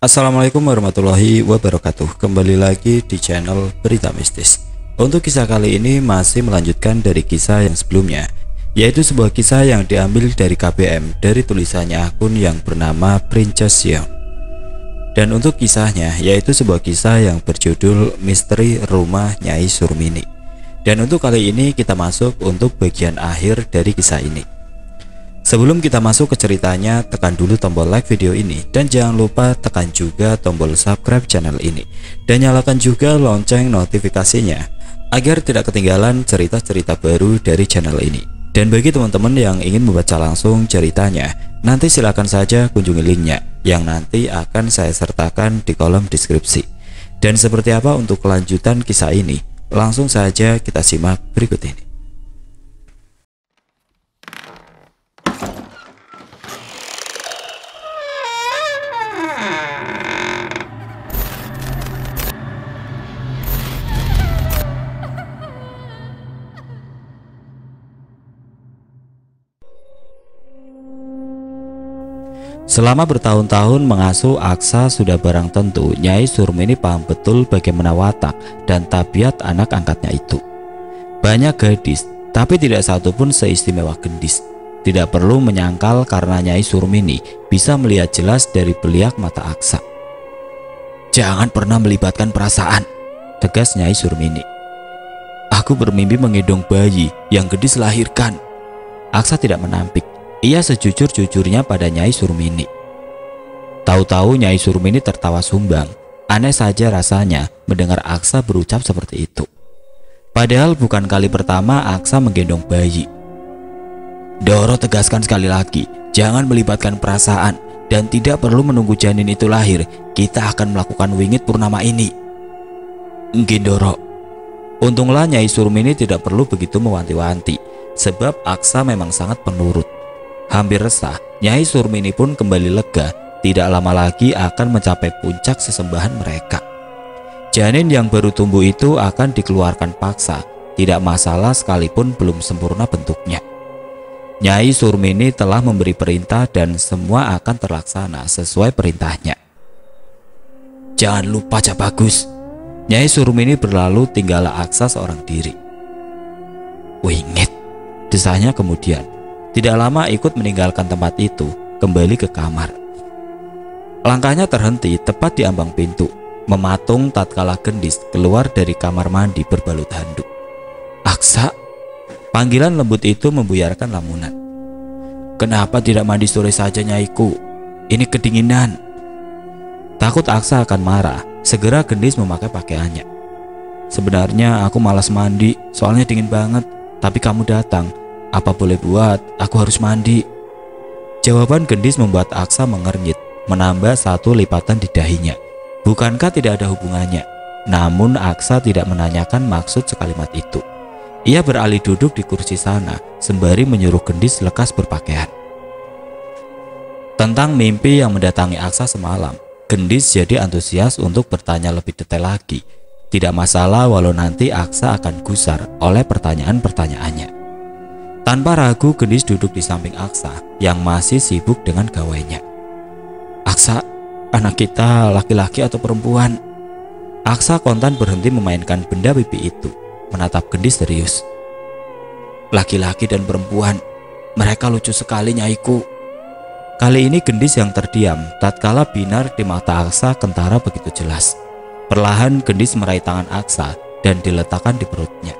Assalamualaikum warahmatullahi wabarakatuh. Kembali lagi di channel Berita Mistis. Untuk kisah kali ini masih melanjutkan dari kisah yang sebelumnya Yaitu sebuah kisah yang diambil dari KBM Dari tulisannya akun yang bernama Princess Young Dan untuk kisahnya yaitu sebuah kisah yang berjudul Misteri Rumah Nyai Surmini. Dan untuk kali ini kita masuk untuk bagian akhir dari kisah ini Sebelum kita masuk ke ceritanya, tekan dulu tombol like video ini dan jangan lupa tekan juga tombol subscribe channel ini dan nyalakan juga lonceng notifikasinya agar tidak ketinggalan cerita-cerita baru dari channel ini. Dan bagi teman-teman yang ingin membaca langsung ceritanya, nanti silakan saja kunjungi linknya yang nanti akan saya sertakan di kolom deskripsi. Dan seperti apa untuk kelanjutan kisah ini? Langsung saja kita simak berikut ini. Selama bertahun-tahun mengasuh Aksa sudah barang tentu Nyai Surmini paham betul bagaimana watak dan tabiat anak angkatnya itu. Banyak gadis, tapi tidak satu pun seistimewa gendis. Tidak perlu menyangkal karena Nyai Surmini bisa melihat jelas dari beliak mata Aksa. Jangan pernah melibatkan perasaan, tegas Nyai Surmini. Aku bermimpi menggendong bayi yang gendis lahirkan. Aksa tidak menampik ia sejujur-jujurnya pada Nyai Surmini. Tahu-tahu Nyai Surmini tertawa sumbang. Aneh saja rasanya mendengar Aksa berucap seperti itu. Padahal bukan kali pertama Aksa menggendong bayi. Doro tegaskan sekali lagi, jangan melibatkan perasaan dan tidak perlu menunggu janin itu lahir. Kita akan melakukan wingit purnama ini. Gendoro. Untunglah Nyai Surmini tidak perlu begitu mewanti-wanti, sebab Aksa memang sangat penurut. Hampir resah, Nyai Surmini pun kembali lega, tidak lama lagi akan mencapai puncak sesembahan mereka. Janin yang baru tumbuh itu akan dikeluarkan paksa, tidak masalah sekalipun belum sempurna bentuknya. Nyai Surmini telah memberi perintah dan semua akan terlaksana sesuai perintahnya. Jangan lupa Cak Bagus, Nyai Surmini berlalu tinggallah aksa seorang diri. Wingit, desahnya kemudian. Tidak lama ikut meninggalkan tempat itu, kembali ke kamar. Langkahnya terhenti tepat di ambang pintu, mematung tatkala gendis keluar dari kamar mandi berbalut handuk. Aksa, panggilan lembut itu membuyarkan lamunan. Kenapa tidak mandi sore saja nyaiku? Ini kedinginan. Takut Aksa akan marah, segera gendis memakai pakaiannya. Sebenarnya aku malas mandi, soalnya dingin banget. Tapi kamu datang, apa boleh buat, aku harus mandi. Jawaban gendis membuat Aksa mengernyit, menambah satu lipatan di dahinya. Bukankah tidak ada hubungannya? Namun Aksa tidak menanyakan maksud sekalimat itu. Ia beralih duduk di kursi sana, sembari menyuruh gendis lekas berpakaian. Tentang mimpi yang mendatangi Aksa semalam, gendis jadi antusias untuk bertanya lebih detail lagi. Tidak masalah walau nanti Aksa akan gusar oleh pertanyaan-pertanyaannya. Tanpa ragu Gendis duduk di samping Aksa yang masih sibuk dengan gawainya. Aksa, anak kita laki-laki atau perempuan? Aksa kontan berhenti memainkan benda pipi itu, menatap Gendis serius. Laki-laki dan perempuan, mereka lucu sekali nyaiku. Kali ini Gendis yang terdiam, tatkala binar di mata Aksa kentara begitu jelas. Perlahan Gendis meraih tangan Aksa dan diletakkan di perutnya.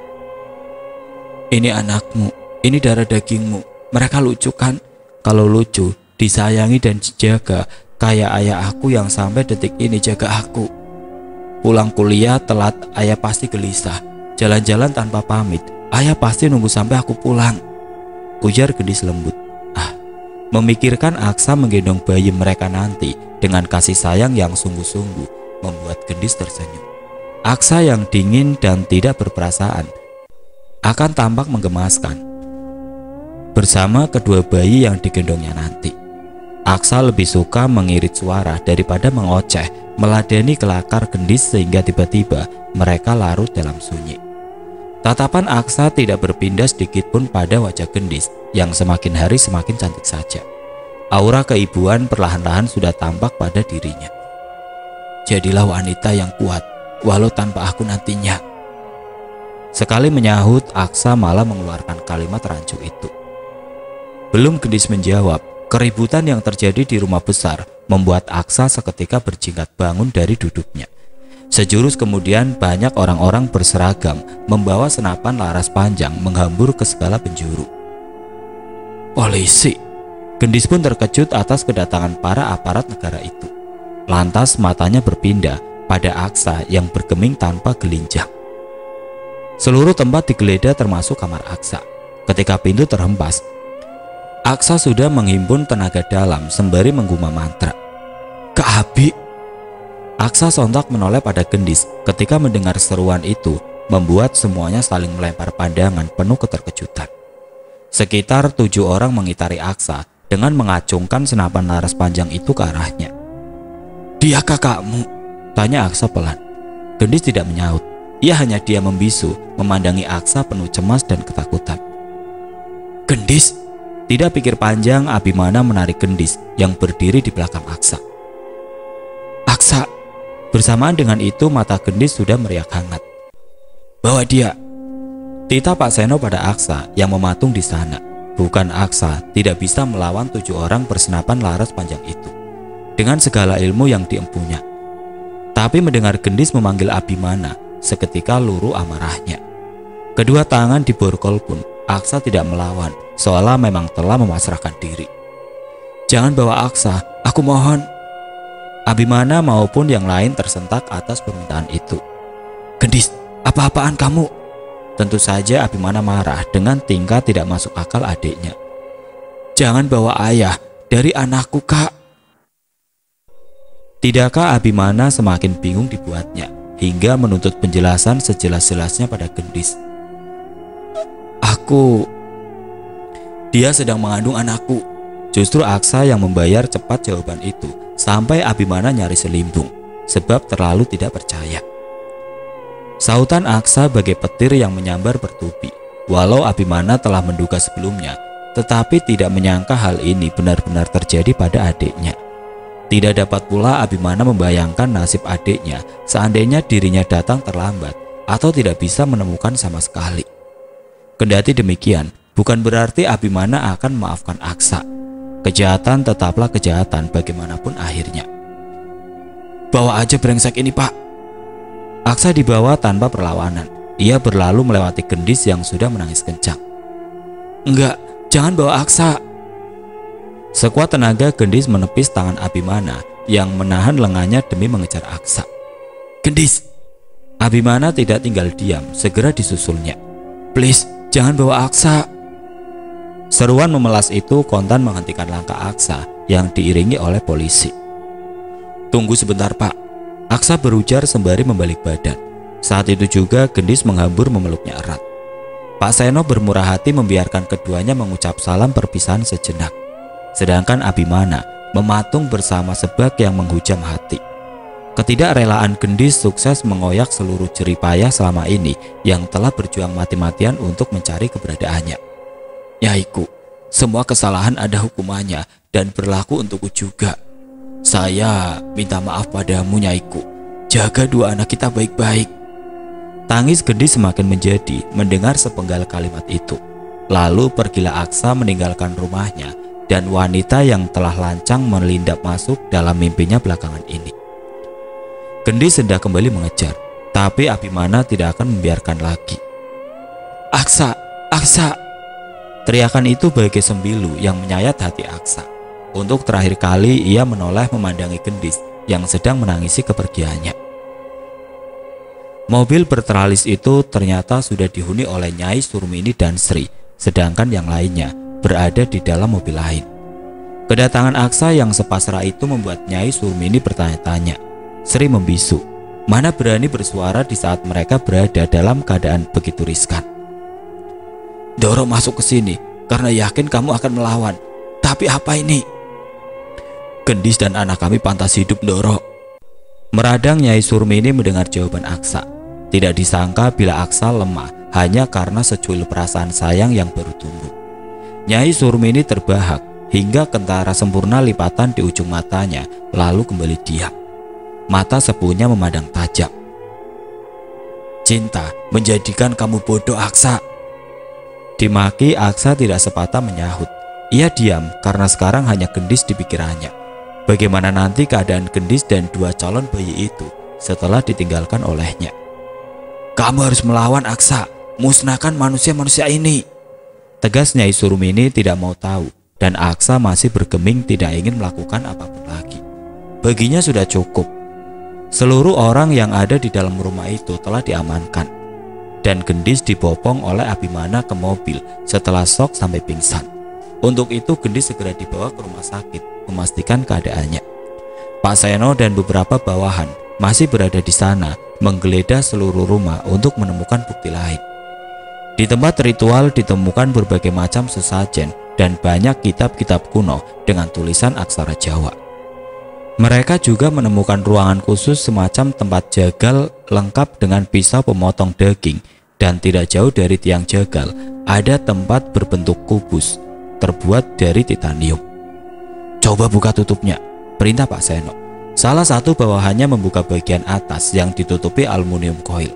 Ini anakmu, ini darah dagingmu. Mereka lucu kan? Kalau lucu, disayangi dan dijaga, kayak ayah aku yang sampai detik ini jaga aku. Pulang kuliah telat, ayah pasti gelisah. Jalan-jalan tanpa pamit, ayah pasti nunggu sampai aku pulang. Ujar gendis lembut. Ah, memikirkan Aksa menggendong bayi mereka nanti dengan kasih sayang yang sungguh-sungguh membuat gendis tersenyum. Aksa yang dingin dan tidak berperasaan akan tampak menggemaskan bersama kedua bayi yang digendongnya nanti. Aksa lebih suka mengirit suara daripada mengoceh, meladeni kelakar gendis sehingga tiba-tiba mereka larut dalam sunyi. Tatapan Aksa tidak berpindah sedikit pun pada wajah gendis yang semakin hari semakin cantik saja. Aura keibuan perlahan-lahan sudah tampak pada dirinya. jadilah wanita yang kuat, walau tanpa aku nantinya. Sekali menyahut, Aksa malah mengeluarkan kalimat rancu itu. Belum Gendis menjawab, keributan yang terjadi di rumah besar membuat Aksa seketika berjingkat bangun dari duduknya. Sejurus kemudian banyak orang-orang berseragam membawa senapan laras panjang menghambur ke segala penjuru. Polisi. Gendis pun terkejut atas kedatangan para aparat negara itu. Lantas matanya berpindah pada Aksa yang bergeming tanpa gelinjang. Seluruh tempat digeledah termasuk kamar Aksa. Ketika pintu terhempas, Aksa sudah menghimpun tenaga dalam sembari menggumam mantra. Keabi, Aksa sontak menoleh pada Gendis ketika mendengar seruan itu membuat semuanya saling melempar pandangan penuh keterkejutan. Sekitar tujuh orang mengitari Aksa dengan mengacungkan senapan laras panjang itu ke arahnya. Dia kakakmu? Tanya Aksa pelan. Gendis tidak menyaut. Ia hanya dia membisu, memandangi Aksa penuh cemas dan ketakutan. Gendis? Tidak pikir panjang, Abimana menarik Gendis yang berdiri di belakang Aksa. Aksa, Bersamaan dengan itu mata gendis sudah meriak hangat. Bawa dia. Tita Pak Seno pada Aksa yang mematung di sana. Bukan Aksa tidak bisa melawan tujuh orang bersenapan laras panjang itu. Dengan segala ilmu yang diempunya. Tapi mendengar gendis memanggil Abimana, seketika luruh amarahnya. Kedua tangan di borgol pun Aksa tidak melawan, seolah memang telah memasrahkan diri. Jangan bawa Aksa, aku mohon, Abimana maupun yang lain tersentak atas permintaan itu. Gendis, apa-apaan kamu? Tentu saja Abimana marah dengan tingkah tidak masuk akal adiknya. Jangan bawa ayah dari anakku kak. Tidakkah Abimana semakin bingung dibuatnya hingga menuntut penjelasan sejelas-jelasnya pada Gendis. Aku... Dia sedang mengandung anakku. Justru Aksa yang membayar cepat jawaban itu sampai Abimana nyaris selimbung sebab terlalu tidak percaya. Sautan Aksa bagai petir yang menyambar bertubi. Walau Abimana telah menduga sebelumnya, tetapi tidak menyangka hal ini benar-benar terjadi pada adiknya. Tidak dapat pula Abimana membayangkan nasib adiknya seandainya dirinya datang terlambat atau tidak bisa menemukan sama sekali. Kendati demikian, bukan berarti Abimana akan memaafkan Aksa Kejahatan tetaplah kejahatan bagaimanapun akhirnya. Bawa aja brengsek ini pak. Aksa dibawa tanpa perlawanan. Ia berlalu melewati gendis yang sudah menangis kencang. Enggak, jangan bawa Aksa. Sekuat tenaga gendis menepis tangan Abimana yang menahan lengannya demi mengejar Aksa. Gendis! Abimana tidak tinggal diam, segera disusulnya. Please, jangan bawa Aksa. Seruan memelas itu kontan menghentikan langkah Aksa yang diiringi oleh polisi. Tunggu sebentar pak, Aksa berujar sembari membalik badan. Saat itu juga Gendis menghambur memeluknya erat. Pak Seno bermurah hati membiarkan keduanya mengucap salam perpisahan sejenak. Sedangkan Abimana mematung bersama sebak yang menghujam hati. Ketidakrelaan Gendis sukses mengoyak seluruh jeripayah selama ini yang telah berjuang mati-matian untuk mencari keberadaannya. Nyaiku, semua kesalahan ada hukumannya dan berlaku untukku juga. Saya minta maaf padamu Nyaiku. Jaga dua anak kita baik-baik. Tangis Gendis semakin menjadi mendengar sepenggal kalimat itu. Lalu pergilah Aksa meninggalkan rumahnya dan wanita yang telah lancang melindap masuk dalam mimpinya belakangan ini. Gendis hendak kembali mengejar, tapi Abimana tidak akan membiarkan lagi. Aksa, Aksa, Teriakan itu bagai sembilu yang menyayat hati Aksa. Untuk terakhir kali ia menoleh memandangi gendis yang sedang menangisi kepergiannya. Mobil berteralis itu ternyata sudah dihuni oleh Nyai Surmini dan Sri, sedangkan yang lainnya berada di dalam mobil lain. Kedatangan Aksa yang sepasrah itu membuat Nyai Surmini bertanya-tanya. Sri membisu, mana berani bersuara di saat mereka berada dalam keadaan begitu riskan. Doro masuk ke sini karena yakin kamu akan melawan. Tapi apa ini? Gendis dan anak kami pantas hidup, Doro. Meradang Nyai Surmini mendengar jawaban Aksa. Tidak disangka bila Aksa lemah hanya karena secuil perasaan sayang yang baru tumbuh. Nyai Surmini terbahak hingga kentara sempurna lipatan di ujung matanya lalu kembali diam. mata sepunya memandang tajam. Cinta menjadikan kamu bodoh Aksa. Dimaki Aksa tidak sepatah menyahut. Ia diam karena sekarang hanya gendis di pikirannya. Bagaimana nanti keadaan gendis dan dua calon bayi itu setelah ditinggalkan olehnya. Kamu harus melawan Aksa, musnahkan manusia-manusia ini. Tegas Nyai Surumini tidak mau tahu dan Aksa masih bergeming tidak ingin melakukan apa pun lagi. Baginya sudah cukup. Seluruh orang yang ada di dalam rumah itu telah diamankan dan Gendis dibopong oleh Abimana ke mobil setelah sok sampai pingsan. Untuk itu Gendis segera dibawa ke rumah sakit memastikan keadaannya. Pak Seno dan beberapa bawahan masih berada di sana menggeledah seluruh rumah untuk menemukan bukti lain. Di tempat ritual ditemukan berbagai macam sesajen dan banyak kitab-kitab kuno dengan tulisan aksara Jawa. Mereka juga menemukan ruangan khusus semacam tempat jagal lengkap dengan pisau pemotong daging dan tidak jauh dari tiang jagal ada tempat berbentuk kubus terbuat dari titanium. Coba buka tutupnya, perintah Pak Seno. Salah satu bawahannya membuka bagian atas yang ditutupi aluminium coil.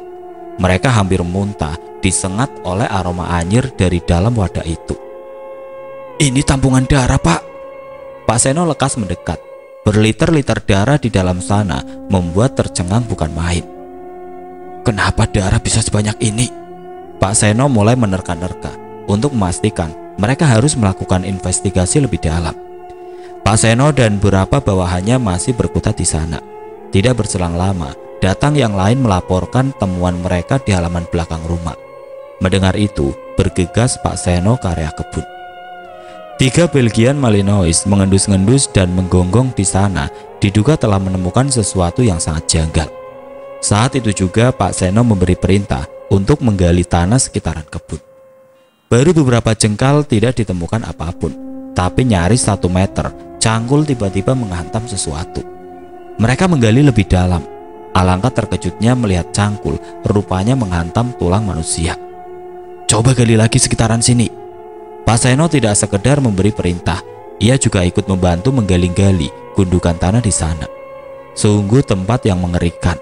Mereka hampir muntah disengat oleh aroma anyir dari dalam wadah itu. Ini tampungan darah, Pak. Pak Seno lekas mendekat. Berliter-liter darah di dalam sana membuat tercengang bukan main. Kenapa darah bisa sebanyak ini? Pak Seno mulai menerka-nerka untuk memastikan mereka harus melakukan investigasi lebih dalam. Pak Seno dan beberapa bawahannya masih berkutat di sana. Tidak berselang lama, datang yang lain melaporkan temuan mereka di halaman belakang rumah. Mendengar itu, bergegas Pak Seno ke area kebun. Tiga Belgian Malinois mengendus-ngendus dan menggonggong di sana diduga telah menemukan sesuatu yang sangat janggal. Saat itu juga Pak Seno memberi perintah untuk menggali tanah sekitaran kebun. Baru beberapa jengkal tidak ditemukan apa pun, tapi nyaris satu meter, cangkul tiba-tiba menghantam sesuatu. Mereka menggali lebih dalam. Alangkah terkejutnya melihat cangkul, rupanya menghantam tulang manusia. Coba gali lagi sekitaran sini. Pak Seno tidak sekedar memberi perintah, ia juga ikut membantu menggali-gali gundukan tanah di sana. Sungguh tempat yang mengerikan.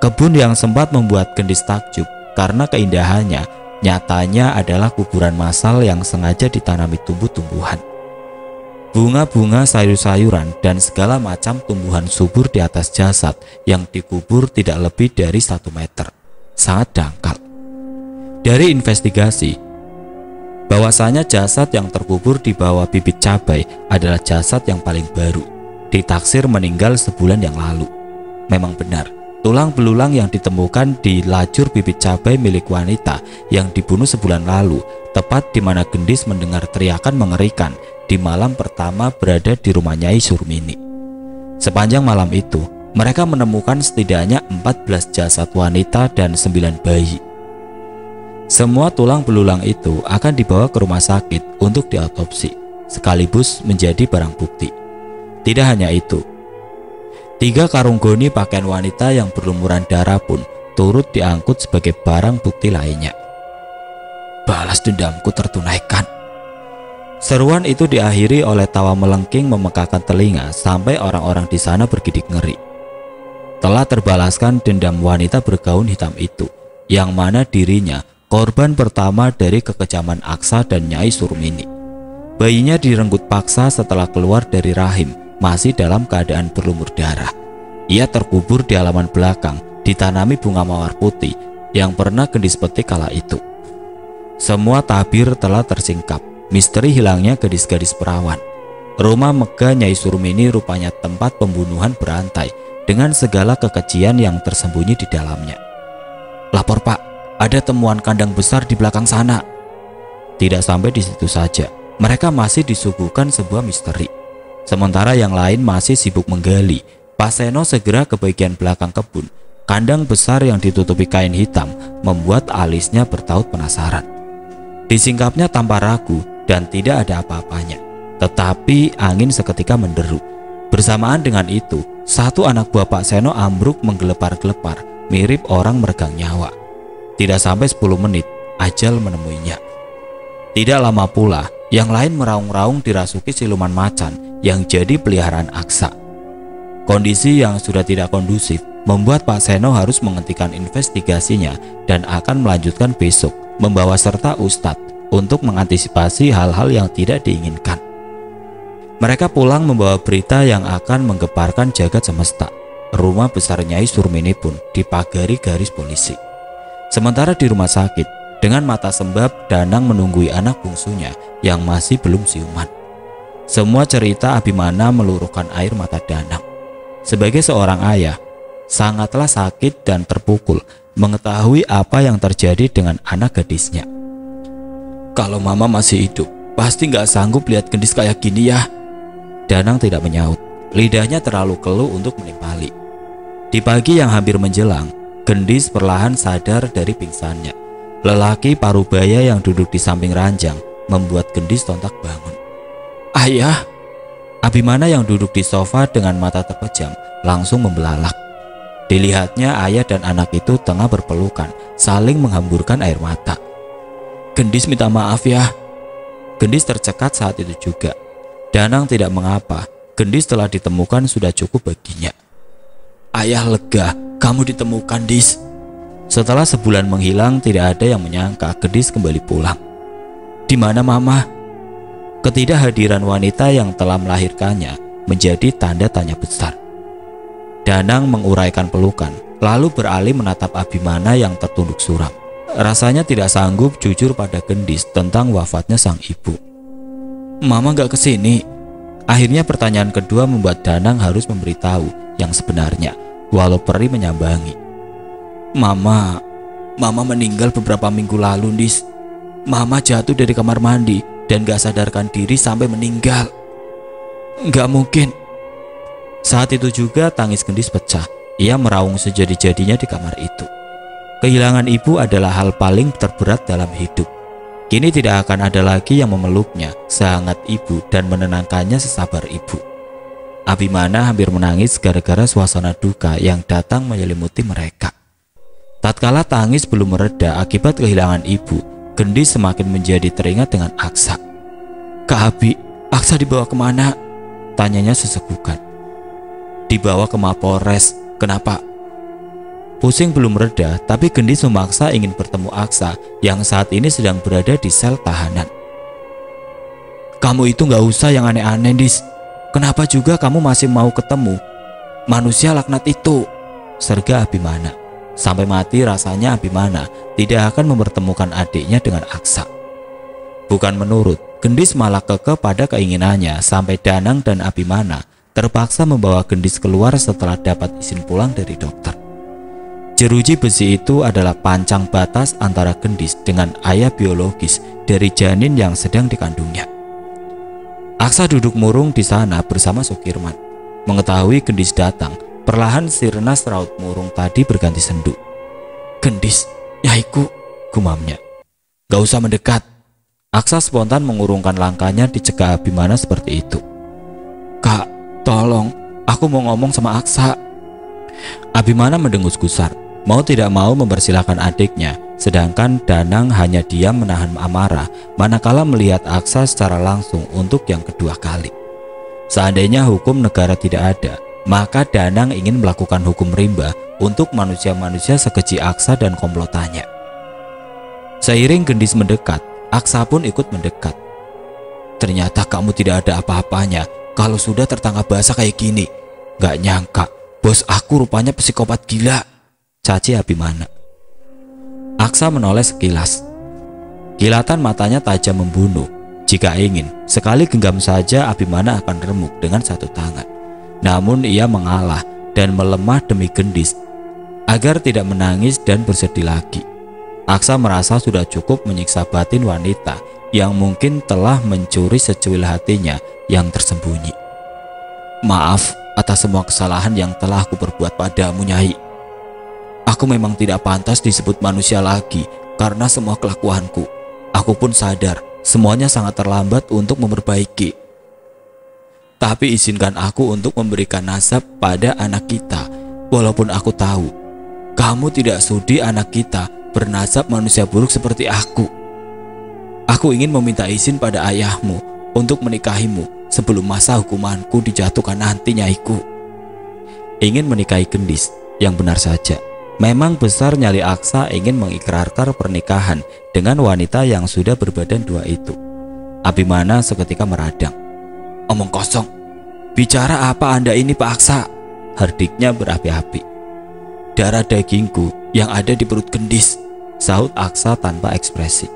Kebun yang sempat membuat gendis takjub karena keindahannya Nyatanya adalah kuburan massal yang sengaja ditanami tumbuh-tumbuhan. Bunga-bunga sayur-sayuran dan segala macam tumbuhan subur di atas jasad yang dikubur tidak lebih dari satu meter. Sangat dangkal. Dari investigasi, bahwasanya jasad yang terkubur di bawah bibit cabai adalah jasad yang paling baru. Ditaksir meninggal sebulan yang lalu. Memang benar, Tulang belulang yang ditemukan di lajur bibit cabai milik wanita yang dibunuh sebulan lalu, tepat di mana Gendis mendengar teriakan mengerikan di malam pertama berada di rumah Nyai Surmini. Sepanjang malam itu, mereka menemukan setidaknya 14 jasad wanita dan 9 bayi. Semua tulang belulang itu akan dibawa ke rumah sakit untuk diautopsi, sekaligus menjadi barang bukti. Tidak hanya itu, Tiga karung goni pakaian wanita yang berlumuran darah pun turut diangkut sebagai barang bukti lainnya. Balas dendamku tertunaikan. Seruan itu diakhiri oleh tawa melengking memekakan telinga sampai orang-orang di sana bergidik ngeri. Telah terbalaskan dendam wanita bergaun hitam itu, yang mana dirinya korban pertama dari kekejaman Aksa dan Nyai Surmini. Bayinya direnggut paksa setelah keluar dari rahim masih dalam keadaan berlumur darah. Ia terkubur di halaman belakang, ditanami bunga mawar putih yang pernah gendis petik kala itu. Semua tabir telah tersingkap, misteri hilangnya gadis-gadis perawan. Rumah megah Nyai Surmini rupanya tempat pembunuhan berantai dengan segala kekejian yang tersembunyi di dalamnya. Lapor pak, ada temuan kandang besar di belakang sana. Tidak sampai di situ saja, mereka masih disuguhkan sebuah misteri. Sementara yang lain masih sibuk menggali, Pak Seno segera ke bagian belakang kebun. Kandang besar yang ditutupi kain hitam membuat alisnya bertaut penasaran. Disingkapnya tanpa ragu dan tidak ada apa-apanya. Tetapi angin seketika menderu. Bersamaan dengan itu, satu anak buah Pak Seno ambruk menggelepar-gelepar, mirip orang meregang nyawa. Tidak sampai 10 menit, ajal menemuinya. Tidak lama pula, yang lain meraung-raung dirasuki siluman macan yang jadi peliharaan Aksa. Kondisi yang sudah tidak kondusif membuat Pak Seno harus menghentikan investigasinya dan akan melanjutkan besok membawa serta Ustadz untuk mengantisipasi hal-hal yang tidak diinginkan. Mereka pulang membawa berita yang akan menggeparkan jagat semesta. Rumah besar Nyai Surmini pun dipagari garis polisi. Sementara di rumah sakit, dengan mata sembab Danang menunggui anak bungsunya yang masih belum siuman. Semua cerita Abimana meluruhkan air mata Danang. Sebagai seorang ayah, sangatlah sakit dan terpukul mengetahui apa yang terjadi dengan anak gadisnya. Kalau mama masih hidup, pasti nggak sanggup lihat gendis kayak gini ya. Danang tidak menyaut. Lidahnya terlalu keluh untuk menimpali. Di pagi yang hampir menjelang, gendis perlahan sadar dari pingsannya. Lelaki parubaya yang duduk di samping ranjang membuat gendis tontak bangun. Ayah, Abimana yang duduk di sofa dengan mata terpejam langsung membelalak. Dilihatnya ayah dan anak itu tengah berpelukan, saling menghamburkan air mata. Gendis minta maaf ya. Gendis tercekat saat itu juga. Danang tidak mengapa, Gendis telah ditemukan sudah cukup baginya. Ayah lega, kamu ditemukan, Dis. Setelah sebulan menghilang, tidak ada yang menyangka Gendis kembali pulang. Di mana Mama? Ketidakhadiran wanita yang telah melahirkannya menjadi tanda tanya besar. Danang menguraikan pelukan, lalu beralih menatap Abimana yang tertunduk suram. Rasanya tidak sanggup jujur pada Gendis tentang wafatnya sang ibu. Mama gak ke sini. Akhirnya pertanyaan kedua membuat Danang harus memberitahu yang sebenarnya, walau Peri menyambangi. Mama, Mama meninggal beberapa minggu lalu, Dis. Mama jatuh dari kamar mandi dan gak sadarkan diri sampai meninggal. Gak mungkin. Saat itu juga tangis gendis pecah. Ia meraung sejadi-jadinya di kamar itu. Kehilangan ibu adalah hal paling terberat dalam hidup. Kini tidak akan ada lagi yang memeluknya sehangat ibu dan menenangkannya sesabar ibu. Abimana hampir menangis gara-gara suasana duka yang datang menyelimuti mereka. Tatkala tangis belum mereda akibat kehilangan ibu, Gendis semakin menjadi teringat dengan Aksa. Kak Abi, Aksa dibawa ke mana? Tanyanya sesegukan. Dibawa ke Mapolres. Kenapa? Pusing belum reda, tapi Gendis memaksa ingin bertemu Aksa yang saat ini sedang berada di sel tahanan. Kamu itu gak usah yang aneh-aneh, Dis. Kenapa juga kamu masih mau ketemu? Manusia laknat itu, serga Abimana. Sampai mati rasanya Abimana tidak akan mempertemukan adiknya dengan Aksa. Bukan menurut, Gendis malah keke pada keinginannya sampai Danang dan Abimana terpaksa membawa Gendis keluar setelah dapat izin pulang dari dokter. Jeruji besi itu adalah pancang batas antara Gendis dengan ayah biologis dari janin yang sedang dikandungnya. Aksa duduk murung di sana bersama Sukirman. Mengetahui Gendis datang, Perlahan sirna seraut murung tadi berganti sendu. Gendis, yaiku, gumamnya. Gak usah mendekat. Aksa spontan mengurungkan langkahnya dicegah Abimana seperti itu. Kak, tolong, aku mau ngomong sama Aksa. Abimana mendengus gusar, mau tidak mau mempersilahkan adiknya, sedangkan Danang hanya diam menahan amarah manakala melihat Aksa secara langsung untuk yang kedua kali. Seandainya hukum negara tidak ada, maka Danang ingin melakukan hukum rimba untuk manusia-manusia sekecil Aksa dan komplotannya. Seiring gendis mendekat, Aksa pun ikut mendekat. Ternyata kamu tidak ada apa-apanya kalau sudah tertangkap basah kayak gini. Gak nyangka, bos aku rupanya psikopat gila. Caci Abimana. Aksa menoleh sekilas. Kilatan matanya tajam membunuh. Jika ingin, sekali genggam saja Abimana akan remuk dengan satu tangan. Namun ia mengalah dan melemah demi gendis agar tidak menangis dan bersedih lagi. Aksa merasa sudah cukup menyiksa batin wanita yang mungkin telah mencuri secuil hatinya yang tersembunyi. Maaf atas semua kesalahan yang telah aku perbuat padamu, Nyai. Aku memang tidak pantas disebut manusia lagi karena semua kelakuanku. Aku pun sadar semuanya sangat terlambat untuk memperbaiki. Tapi izinkan aku untuk memberikan nasab pada anak kita Walaupun aku tahu Kamu tidak sudi anak kita bernasab manusia buruk seperti aku Aku ingin meminta izin pada ayahmu Untuk menikahimu sebelum masa hukumanku dijatuhkan nanti nyaiku ingin menikahi Gendis. Yang benar saja, memang besar nyali Aksa ingin mengikrarkan pernikahan dengan wanita yang sudah berbadan dua itu. Abimana seketika meradang. Omong kosong. Bicara apa anda ini Pak Aksa? Hardiknya berapi-api. Darah dagingku yang ada di perut gendis, sahut Aksa tanpa ekspresi.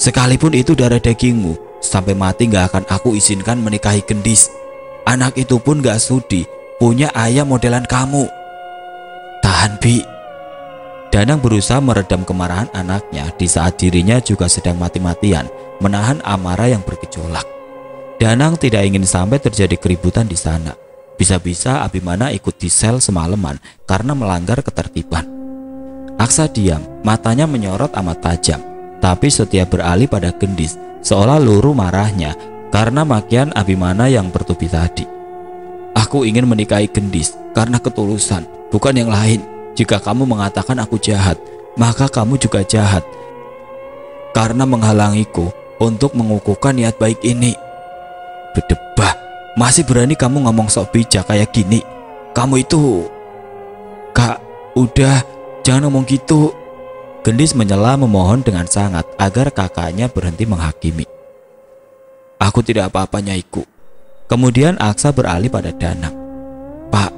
Sekalipun itu darah dagingmu, sampai mati gak akan aku izinkan menikahi gendis. Anak itu pun gak sudi punya ayah modelan kamu. Tahan, Bi. Danang berusaha meredam kemarahan anaknya di saat dirinya juga sedang mati-matian menahan amarah yang bergejolak. Danang tidak ingin sampai terjadi keributan di sana. Bisa-bisa Abimana ikut di sel semalaman karena melanggar ketertiban. Aksa diam, matanya menyorot amat tajam, tapi setiap beralih pada gendis, seolah luruh marahnya karena makian Abimana yang bertubi tadi. Aku ingin menikahi gendis karena ketulusan, bukan yang lain. Jika kamu mengatakan aku jahat, maka kamu juga jahat. Karena menghalangiku untuk mengukuhkan niat baik ini. Berdebah, masih berani kamu ngomong sok bijak kayak gini. Kamu itu... Kak, udah, jangan ngomong gitu. Gendis menyela memohon dengan sangat agar kakaknya berhenti menghakimi. Aku tidak apa-apa nyaiku. Kemudian Aksa beralih pada Danang. Pak,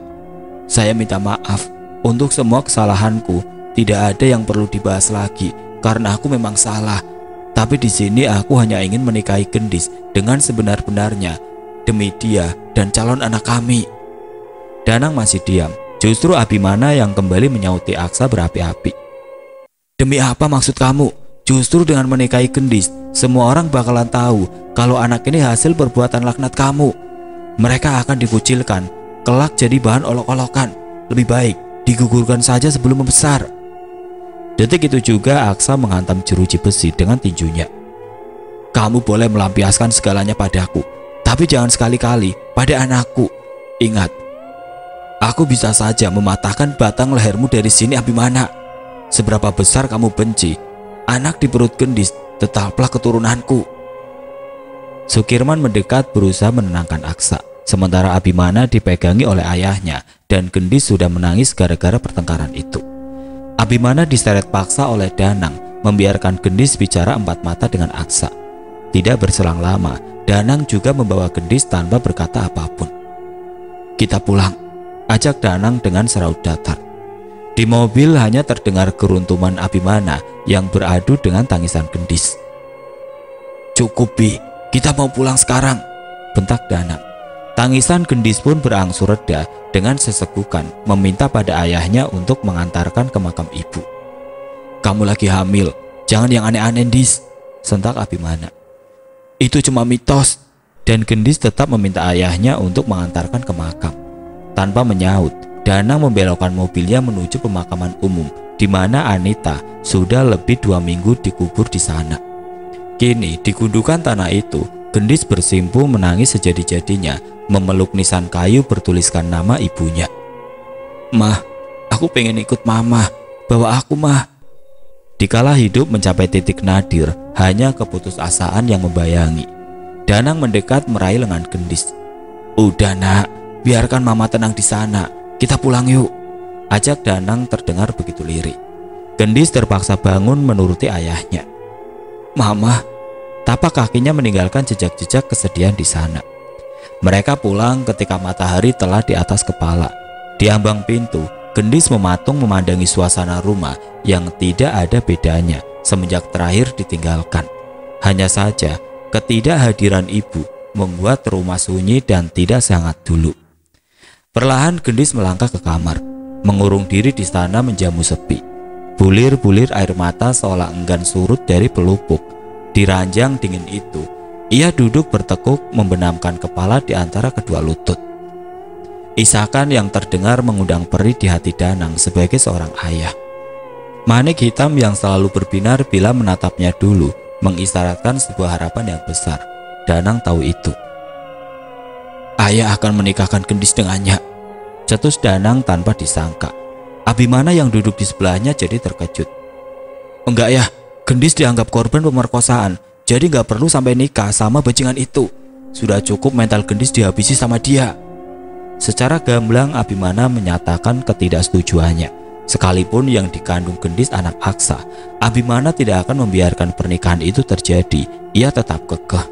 saya minta maaf untuk semua kesalahanku. Tidak ada yang perlu dibahas lagi karena aku memang salah. Tapi di sini aku hanya ingin menikahi Gendis dengan sebenar-benarnya demi dia dan calon anak kami. Danang masih diam. Justru Abimana yang kembali menyauti Aksa berapi-api. Demi apa maksud kamu? Justru dengan menikahi Gendis, semua orang bakalan tahu kalau anak ini hasil perbuatan laknat kamu. Mereka akan dikucilkan, kelak jadi bahan olok-olokan. Lebih baik digugurkan saja sebelum membesar. Detik itu juga Aksa menghantam jeruji besi dengan tinjunya. Kamu boleh melampiaskan segalanya padaku, tapi jangan sekali-kali pada anakku. Ingat, aku bisa saja mematahkan batang lehermu dari sini Abimana. Seberapa besar kamu benci, anak di perut gendis tetaplah keturunanku. Sukirman mendekat berusaha menenangkan Aksa, sementara Abimana dipegangi oleh ayahnya dan gendis sudah menangis gara-gara pertengkaran itu. Abimana diseret paksa oleh Danang, membiarkan Gendis bicara empat mata dengan Aksa. Tidak berselang lama, Danang juga membawa Gendis tanpa berkata apa pun. Kita pulang, ajak Danang dengan seraut datar. Di mobil hanya terdengar keruntuman Abimana yang beradu dengan tangisan Gendis. Cukup, Bi. Kita mau pulang sekarang, bentak Danang. Tangisan Gendis pun berangsur reda dengan sesekukan meminta pada ayahnya untuk mengantarkan ke makam ibu. Kamu lagi hamil, jangan yang aneh-aneh Dis, sentak Abimana. Itu cuma mitos, dan Gendis tetap meminta ayahnya untuk mengantarkan ke makam. Tanpa menyaut, Danang membelokkan mobilnya menuju pemakaman umum di mana Anita sudah lebih dua minggu dikubur di sana. Kini di gundukan tanah itu, Gendis bersimpu menangis sejadi-jadinya memeluk nisan kayu bertuliskan nama ibunya. Mah, aku pengen ikut mama, bawa aku mah. Dikala hidup mencapai titik nadir, hanya keputusasaan yang membayangi. Danang mendekat meraih lengan gendis. Udah nak, biarkan mama tenang di sana. Kita pulang yuk. Ajak Danang terdengar begitu lirik. Gendis terpaksa bangun menuruti ayahnya. Mama, tapak kakinya meninggalkan jejak-jejak kesedihan di sana. Mereka pulang ketika matahari telah di atas kepala. Di ambang pintu, Gendis mematung memandangi suasana rumah yang tidak ada bedanya semenjak terakhir ditinggalkan. Hanya saja, ketidakhadiran ibu membuat rumah sunyi dan tidak sangat dulu. Perlahan Gendis melangkah ke kamar, mengurung diri di sana menjamu sepi. Bulir-bulir air mata seolah enggan surut dari pelupuk. Di ranjang dingin itu, ia duduk bertekuk membenamkan kepala di antara kedua lutut. Isakan yang terdengar mengundang perih di hati Danang sebagai seorang ayah. Manik hitam yang selalu berbinar bila menatapnya dulu mengisyaratkan sebuah harapan yang besar. Danang tahu itu. Ayah akan menikahkan gendis dengannya. Cetus Danang tanpa disangka. Abimana yang duduk di sebelahnya jadi terkejut. Enggak ya, gendis dianggap korban pemerkosaan jadi nggak perlu sampai nikah sama bajingan itu. Sudah cukup mental gendis dihabisi sama dia. Secara gamblang Abimana menyatakan ketidaksetujuannya. Sekalipun yang dikandung gendis anak Aksa, Abimana tidak akan membiarkan pernikahan itu terjadi. Ia tetap kekeh.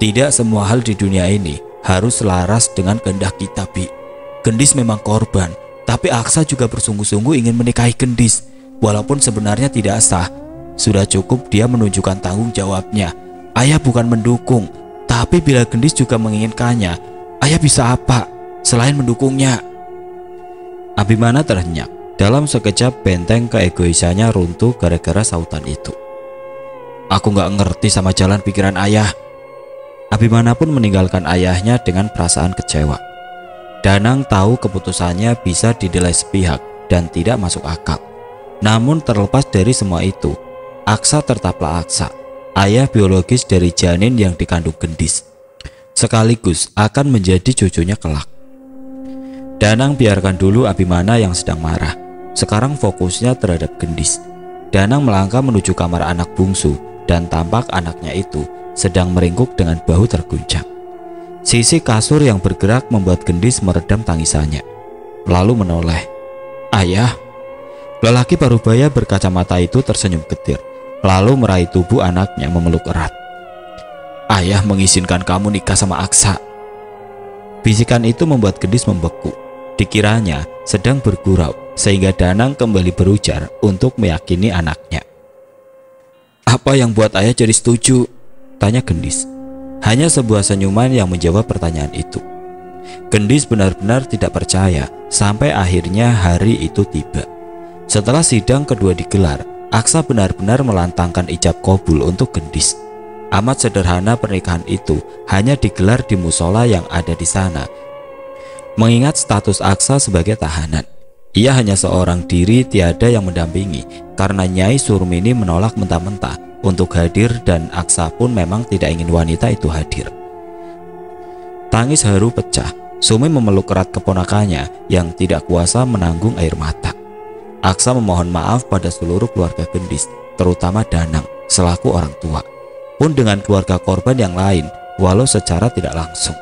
Tidak semua hal di dunia ini harus selaras dengan kehendak kita, Bi. Gendis memang korban, tapi Aksa juga bersungguh-sungguh ingin menikahi Gendis. Walaupun sebenarnya tidak sah, sudah cukup dia menunjukkan tanggung jawabnya. Ayah bukan mendukung, tapi bila Gendis juga menginginkannya, ayah bisa apa selain mendukungnya? Abimana terhenyak. Dalam sekejap benteng keegoisannya runtuh gara-gara sautan itu. Aku nggak ngerti sama jalan pikiran ayah. Abimana pun meninggalkan ayahnya dengan perasaan kecewa. Danang tahu keputusannya bisa dinilai sepihak dan tidak masuk akal. Namun terlepas dari semua itu, Aksa tetaplah Aksa, ayah biologis dari janin yang dikandung gendis. Sekaligus akan menjadi cucunya kelak. Danang biarkan dulu Abimana yang sedang marah. Sekarang fokusnya terhadap gendis. Danang melangkah menuju kamar anak bungsu dan tampak anaknya itu sedang meringkuk dengan bahu terguncang. Sisi kasur yang bergerak membuat gendis meredam tangisannya. Lalu menoleh. Ayah. Lelaki parubaya berkacamata itu tersenyum getir lalu meraih tubuh anaknya memeluk erat. Ayah mengizinkan kamu nikah sama Aksa. Bisikan itu membuat Gendis membeku. Dikiranya sedang bergurau sehingga Danang kembali berujar untuk meyakini anaknya. Apa yang buat ayah jadi setuju? Tanya Gendis. Hanya sebuah senyuman yang menjawab pertanyaan itu. Gendis benar-benar tidak percaya sampai akhirnya hari itu tiba. Setelah sidang kedua digelar, Aksa benar-benar melantangkan ijab kobul untuk gendis. Amat sederhana pernikahan itu hanya digelar di musola yang ada di sana. Mengingat status Aksa sebagai tahanan, ia hanya seorang diri tiada yang mendampingi karena Nyai Surmini menolak mentah-mentah untuk hadir dan Aksa pun memang tidak ingin wanita itu hadir. Tangis haru pecah, Sumi memeluk erat keponakannya yang tidak kuasa menanggung air mata. Aksa memohon maaf pada seluruh keluarga Gendis, terutama Danang selaku orang tua, pun dengan keluarga korban yang lain, walau secara tidak langsung.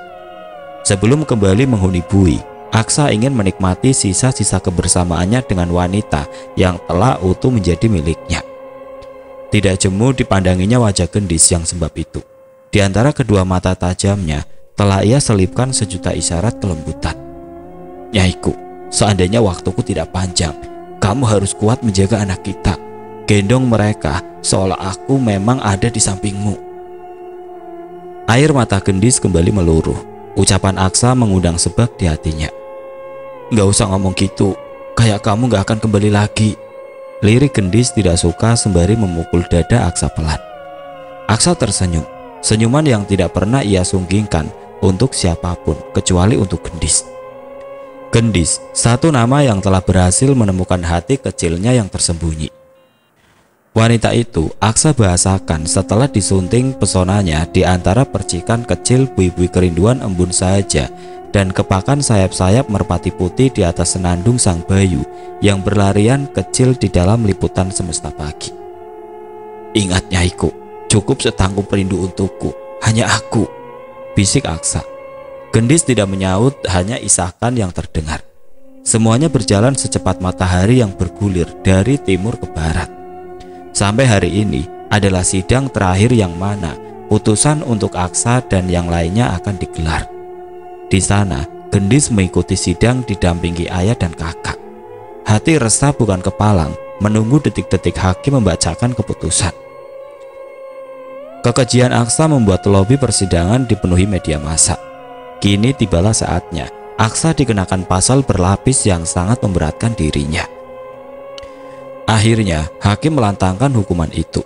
Sebelum kembali menghuni bui, Aksa ingin menikmati sisa-sisa kebersamaannya dengan wanita yang telah utuh menjadi miliknya. Tidak jemu dipandanginya wajah gendis yang sebab itu. Di antara kedua mata tajamnya telah ia selipkan sejuta isyarat kelembutan. Nyaiku, seandainya waktuku tidak panjang, kamu harus kuat menjaga anak kita. Gendong mereka seolah aku memang ada di sampingmu. Air mata gendis kembali meluruh. Ucapan Aksa mengundang sebab di hatinya. Gak usah ngomong gitu, kayak kamu gak akan kembali lagi. Lirik gendis tidak suka sembari memukul dada Aksa pelan. Aksa tersenyum, senyuman yang tidak pernah ia sunggingkan untuk siapa pun kecuali untuk gendis. Gendis, satu nama yang telah berhasil menemukan hati kecilnya yang tersembunyi. Wanita itu Aksa bahasakan setelah disunting pesonanya di antara percikan kecil bui-bui kerinduan embun saja dan kepakan sayap-sayap merpati putih di atas senandung sang bayu yang berlarian kecil di dalam liputan semesta pagi. Ingat nyaiku, cukup setangkup rindu untukku, hanya aku, bisik Aksa. Gendis tidak menyaut, hanya isahkan yang terdengar. Semuanya berjalan secepat matahari yang bergulir dari timur ke barat. Sampai hari ini adalah sidang terakhir yang mana putusan untuk Aksa dan yang lainnya akan digelar. Di sana, Gendis mengikuti sidang didampingi ayah dan kakak. Hati resah bukan kepalang, menunggu detik-detik hakim membacakan keputusan. Kekejian Aksa membuat lobi persidangan dipenuhi media massa. Kini tibalah saatnya Aksa dikenakan pasal berlapis yang sangat memberatkan dirinya. Akhirnya, hakim melantangkan hukuman itu.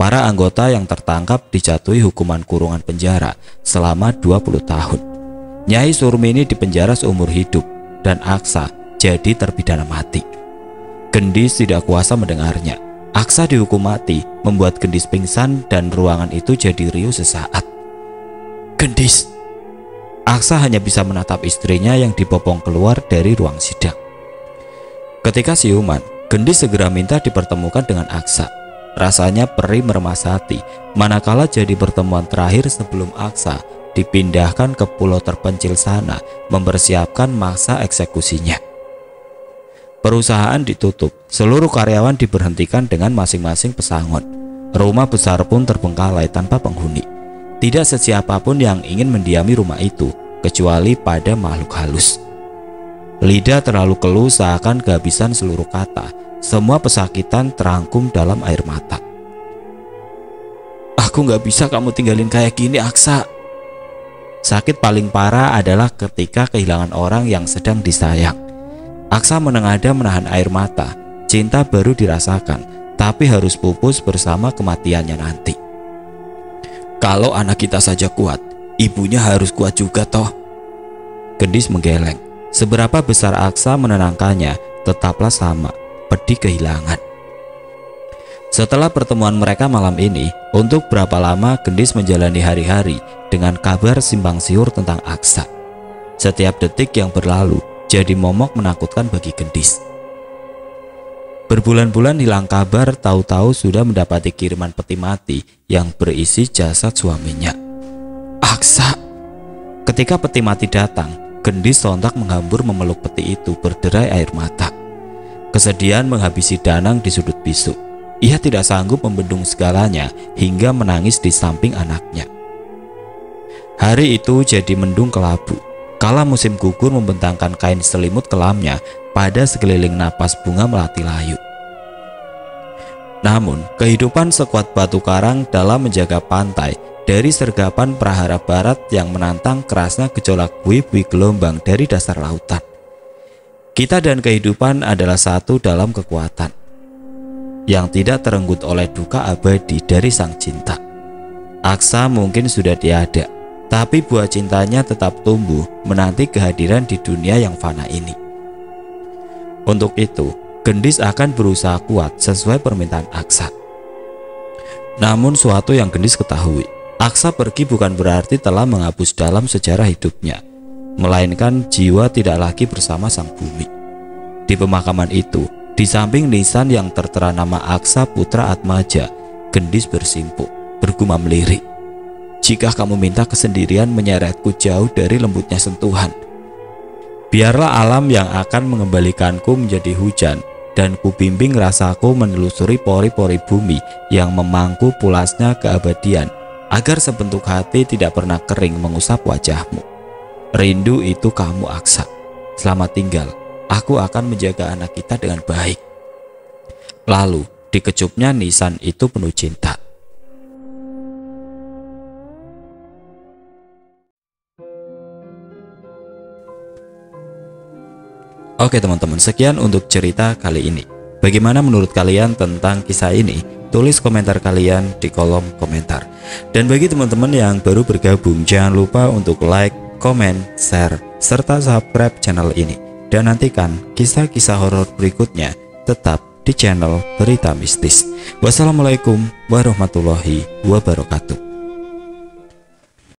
Para anggota yang tertangkap dijatuhi hukuman kurungan penjara selama 20 tahun. Nyai Surmini dipenjara seumur hidup dan Aksa jadi terpidana mati. Gendis tidak kuasa mendengarnya. Aksa dihukum mati, membuat Gendis pingsan dan ruangan itu jadi riuh sesaat. Gendis, Aksa hanya bisa menatap istrinya yang dibopong keluar dari ruang sidang. Ketika siuman, Gendis segera minta dipertemukan dengan Aksa. Rasanya perih meremas hati, manakala jadi pertemuan terakhir sebelum Aksa dipindahkan ke pulau terpencil sana mempersiapkan masa eksekusinya. Perusahaan ditutup, seluruh karyawan diberhentikan dengan masing-masing pesangon. Rumah besar pun terbengkalai tanpa penghuni. Tidak sesiapapun yang ingin mendiami rumah itu, kecuali pada makhluk halus. Lidah terlalu keluh seakan kehabisan seluruh kata. Semua pesakitan terangkum dalam air mata. Aku gak bisa kamu tinggalin kayak gini, Aksa. Sakit paling parah adalah ketika kehilangan orang yang sedang disayang. Aksa menengada menahan air mata. Cinta baru dirasakan, tapi harus pupus bersama kematiannya nanti. Kalau anak kita saja kuat, ibunya harus kuat juga toh. Gendis menggeleng. Seberapa besar Aksa menenangkannya, tetaplah sama, pedih kehilangan. Setelah pertemuan mereka malam ini, untuk berapa lama Gendis menjalani hari-hari dengan kabar simpang siur tentang Aksa. Setiap detik yang berlalu, jadi momok menakutkan bagi Gendis. Berbulan-bulan hilang kabar, tahu-tahu sudah mendapati kiriman peti mati yang berisi jasad suaminya. Aksa! Ketika peti mati datang, Gendis sontak menghambur memeluk peti itu berderai air mata. Kesedihan menghabisi Danang di sudut bisu. Ia tidak sanggup membendung segalanya hingga menangis di samping anaknya. Hari itu jadi mendung kelabu. Kala musim gugur membentangkan kain selimut kelamnya pada sekeliling napas bunga melati layu. Namun, kehidupan sekuat batu karang dalam menjaga pantai dari sergapan prahara barat yang menantang kerasnya gejolak bui-bui gelombang dari dasar lautan. Kita dan kehidupan adalah satu dalam kekuatan yang tidak terenggut oleh duka abadi dari sang cinta. Aksa mungkin sudah tiada, tapi buah cintanya tetap tumbuh menanti kehadiran di dunia yang fana ini. Untuk itu, Gendis akan berusaha kuat sesuai permintaan Aksa. Namun suatu yang Gendis ketahui, Aksa pergi bukan berarti telah menghapus dalam sejarah hidupnya, melainkan jiwa tidak lagi bersama sang bumi. Di pemakaman itu, di samping nisan yang tertera nama Aksa Putra Atmaja, Gendis bersimpu, bergumam lirik. Jika kamu minta kesendirian menyeretku jauh dari lembutnya sentuhan, biarlah alam yang akan mengembalikanku menjadi hujan dan kubimbing rasaku menelusuri pori-pori bumi yang memangku pulasnya keabadian agar sebentuk hati tidak pernah kering mengusap wajahmu. Rindu itu kamu aksa. Selamat tinggal. Aku akan menjaga anak kita dengan baik. Lalu, dikecupnya nisan itu penuh cinta. Oke teman-teman, sekian untuk cerita kali ini. Bagaimana menurut kalian tentang kisah ini? Tulis komentar kalian di kolom komentar. Dan bagi teman-teman yang baru bergabung, jangan lupa untuk like, komen, share, serta subscribe channel ini. Dan nantikan kisah-kisah horor berikutnya tetap di channel Berita Mistis. Wassalamualaikum warahmatullahi wabarakatuh.